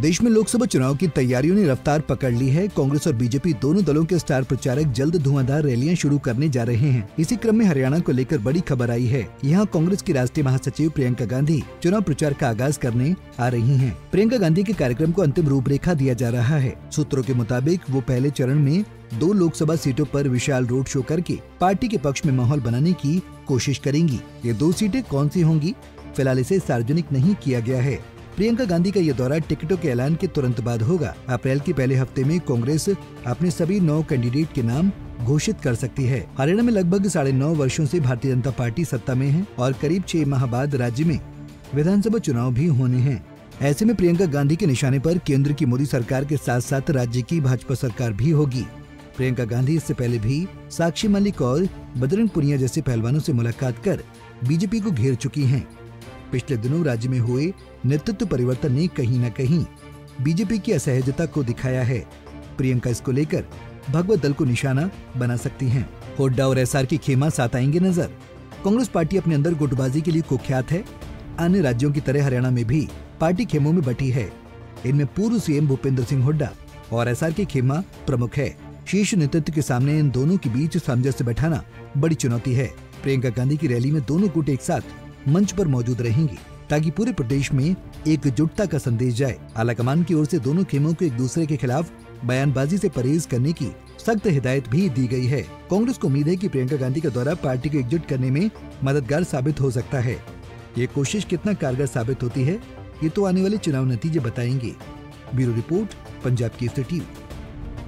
देश में लोकसभा चुनाव की तैयारियों ने रफ्तार पकड़ ली है। कांग्रेस और बीजेपी दोनों दलों के स्टार प्रचारक जल्द धुआंधार रैलियाँ शुरू करने जा रहे हैं। इसी क्रम में हरियाणा को लेकर बड़ी खबर आई है। यहाँ कांग्रेस की राष्ट्रीय महासचिव प्रियंका गांधी चुनाव प्रचार का आगाज़ करने आ रही है। प्रियंका गांधी के कार्यक्रम को अंतिम रूपरेखा दिया जा रहा है। सूत्रों के मुताबिक वो पहले चरण में दो लोकसभा सीटों पर विशाल रोड शो करके पार्टी के पक्ष में माहौल बनाने की कोशिश करेंगी। ये दो सीटें कौन सी होंगी? फ़िलहाल इसे सार्वजनिक नहीं किया गया है। प्रियंका गांधी का ये दौरा टिकटों के ऐलान के तुरंत बाद होगा। अप्रैल के पहले हफ़्ते में कांग्रेस अपने सभी नौ कैंडिडेट के नाम घोषित कर सकती है। हरियाणा में लगभग साढ़े नौ वर्षो ऐसी भारतीय जनता पार्टी सत्ता में है और करीब छह माह बाद राज्य में विधानसभा चुनाव भी होने हैं। ऐसे में प्रियंका गांधी के निशाने पर केंद्र की मोदी सरकार के साथ साथ राज्य की भाजपा सरकार भी होगी। प्रियंका गांधी इससे पहले भी साक्षी मलिक और बजरंग पुनिया जैसे पहलवानों से मुलाकात कर बीजेपी को घेर चुकी हैं। पिछले दिनों राज्य में हुए नेतृत्व परिवर्तन ने कहीं न कहीं बीजेपी की असहजता को दिखाया है। प्रियंका इसको लेकर भगवत दल को निशाना बना सकती हैं। होड्डा और एसआर की खेमा साथ आएँगे नज़र। कांग्रेस पार्टी अपने अंदर गुटबाजी के लिए कुख्यात है। अन्य राज्यों की तरह हरियाणा में भी पार्टी खेमों में बटी है। इनमें पूर्व सीएम भूपेंद्र सिंह हुड्डा और एसआर की खेमा प्रमुख है। शीर्ष नेतृत्व के सामने इन दोनों के बीच सामंजस्य बैठाना बड़ी चुनौती है। प्रियंका गांधी की रैली में दोनों गुट एक साथ मंच पर मौजूद रहेंगी ताकि पूरे प्रदेश में एकजुटता का संदेश जाए। आलाकमान की ओर से दोनों खेमों को एक दूसरे के खिलाफ बयानबाजी से परहेज करने की सख्त हिदायत भी दी गई है। कांग्रेस को उम्मीद है कि प्रियंका गांधी का दौरा पार्टी को एकजुट करने में मददगार साबित हो सकता है। ये कोशिश कितना कारगर साबित होती है, ये तो आने वाले चुनाव नतीजे बताएँगे। ब्यूरो रिपोर्ट, पंजाब की टीवी।